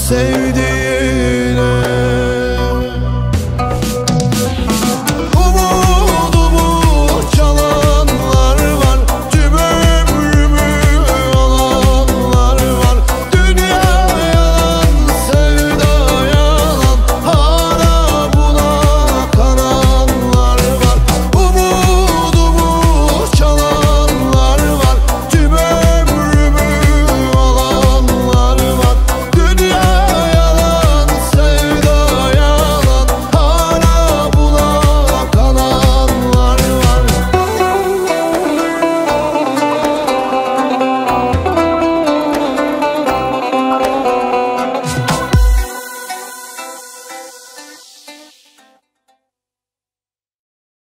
o sevdiğine